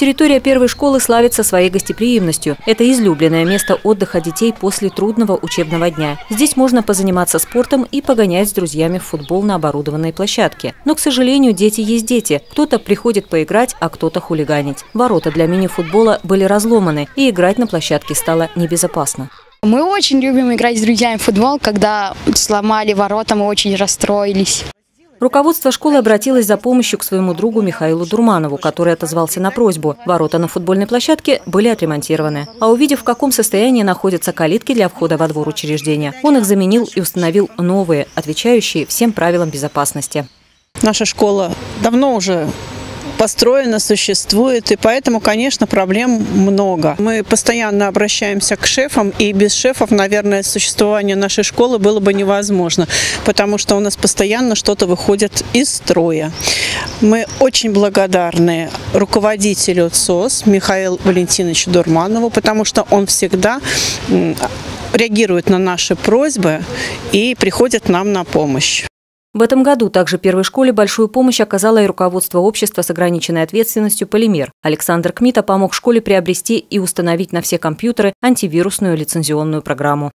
Территория первой школы славится своей гостеприимностью. Это излюбленное место отдыха детей после трудного учебного дня. Здесь можно позаниматься спортом и погонять с друзьями в футбол на оборудованной площадке. Но, к сожалению, дети есть дети. Кто-то приходит поиграть, а кто-то хулиганить. Ворота для мини-футбола были разломаны, и играть на площадке стало небезопасно. Мы очень любим играть с друзьями в футбол. Когда сломали ворота, мы очень расстроились. Руководство школы обратилось за помощью к своему другу Михаилу Дурманову, который отозвался на просьбу. Ворота на футбольной площадке были отремонтированы. А увидев, в каком состоянии находятся калитки для входа во двор учреждения, он их заменил и установил новые, отвечающие всем правилам безопасности. Наша школа давно уже построена, существует, и поэтому, конечно, проблем много. Мы постоянно обращаемся к шефам, и без шефов, наверное, существование нашей школы было бы невозможно, потому что у нас постоянно что-то выходит из строя. Мы очень благодарны руководителю ЦОС Михаилу Валентиновичу Дурманову, потому что он всегда реагирует на наши просьбы и приходит нам на помощь. В этом году также первой школе большую помощь оказало и руководство общества с ограниченной ответственностью «Полимер». Александр Кмита помог школе приобрести и установить на все компьютеры антивирусную лицензионную программу.